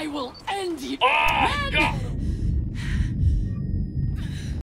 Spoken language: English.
I will end you. Oh, ah!